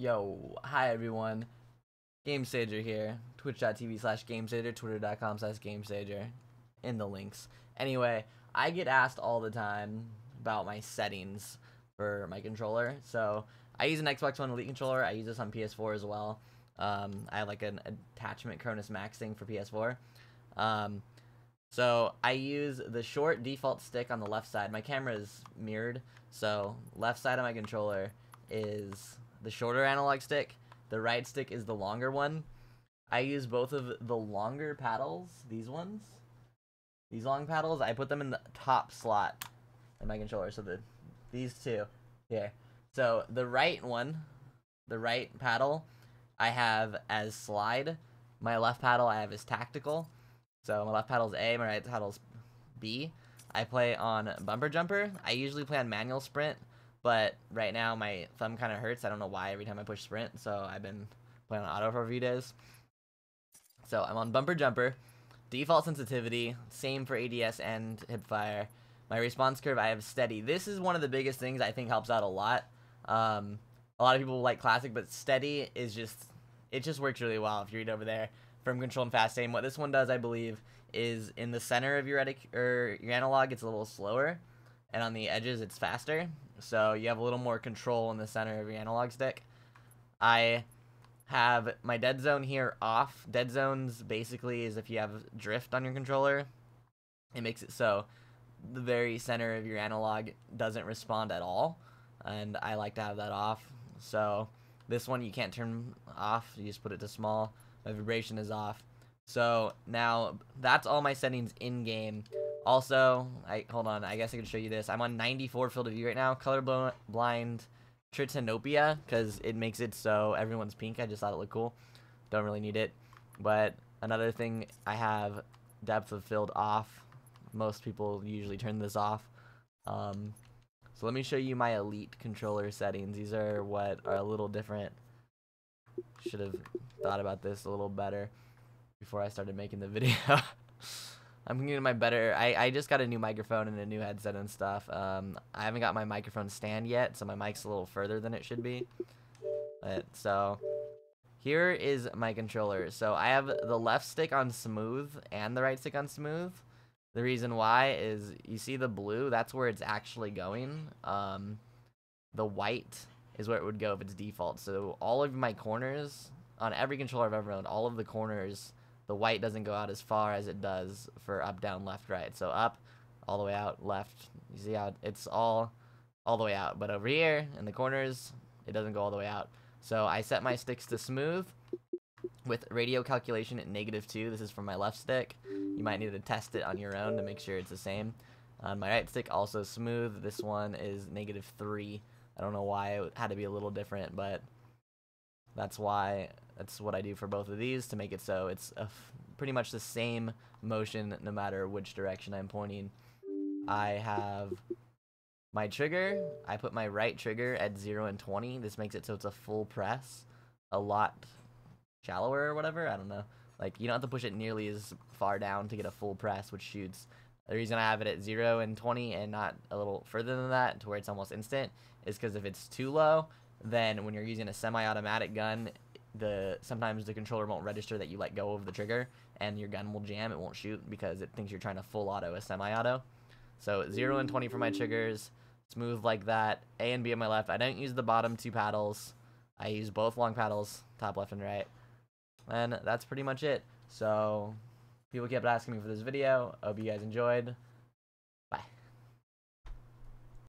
Yo, hi everyone. Gamesager here. Twitch.tv slash Gamesager, Twitter.com slash Gamesager. In the links. Anyway, I get asked all the time about my settings for my controller. So, I use an Xbox One Elite controller. I use this on PS4 as well. Um, I have like an attachment Cronus Max thing for PS4. Um, so I use the short default stick on the left side. My camera is mirrored, so left side of my controller is the shorter analog stick. The right stick is the longer one. I use both of the longer paddles, these ones. These long paddles, I put them in the top slot in my controller. So the these two here. So the right one, the right paddle, I have as slide. My left paddle I have as tactical. So my left paddle is A, my right paddle is B. I play on bumper jumper. I usually play on manual sprint, but right now my thumb kind of hurts. I don't know why every time I push sprint, so I've been playing on auto for a few days. So I'm on bumper jumper. Default sensitivity, same for ADS and hipfire. My response curve, I have steady. This is one of the biggest things I think helps out a lot. Um, a lot of people like classic, but steady is just, it just works really well if you read over there firm control and fast aim. What this one does, I believe, is in the center of your or your analog, it's a little slower, and on the edges, it's faster. So you have a little more control in the center of your analog stick. I have my dead zone here off. Dead zones basically is if you have drift on your controller, it makes it so the very center of your analog doesn't respond at all, and I like to have that off. So this one you can't turn off. You just put it to small my vibration is off. So now that's all my settings in game. Also, I hold on, I guess I can show you this. I'm on 94 field of view right now. Color blind Tritanopia because it makes it so everyone's pink. I just thought it looked cool. Don't really need it. But another thing, I have depth of field off. Most people usually turn this off. Um, so let me show you my elite controller settings. These are what are a little different. Should have thought about this a little better before I started making the video. I'm getting my better. I, I just got a new microphone and a new headset and stuff. Um, I haven't got my microphone stand yet, so my mic's a little further than it should be. But, so, here is my controller. So I have the left stick on smooth and the right stick on smooth. The reason why is you see the blue, that's where it's actually going. Um, the white is where it would go if it's default. So all of my corners on every controller I've ever owned, all of the corners, the white doesn't go out as far as it does for up, down, left, right. So up, all the way out, left. You see how it's all all the way out. But over here in the corners, it doesn't go all the way out. So I set my sticks to smooth with radio calculation at negative 2. This is for my left stick. You might need to test it on your own to make sure it's the same. On my right stick, also smooth. This one is negative 3. I don't know why it had to be a little different, but that's why that's what I do for both of these to make it so it's pretty much the same motion no matter which direction I'm pointing. I have my trigger. I put my right trigger at 0 and 20. This makes it so it's a full press. A lot shallower or whatever. I don't know. Like, you don't have to push it nearly as far down to get a full press, which shoots. The reason I have it at 0 and 20 and not a little further than that to where it's almost instant is because if it's too low, then when you're using a semi-automatic gun, the sometimes the controller won't register that you let go of the trigger and your gun will jam it won't shoot because it thinks you're trying to full auto a semi-auto. So 0 and 20 for my triggers smooth like that a and b on my left. I don't use the bottom two paddles. I use both long paddles top left and right. And that's pretty much it. So people kept asking me for this video. Hope you guys enjoyed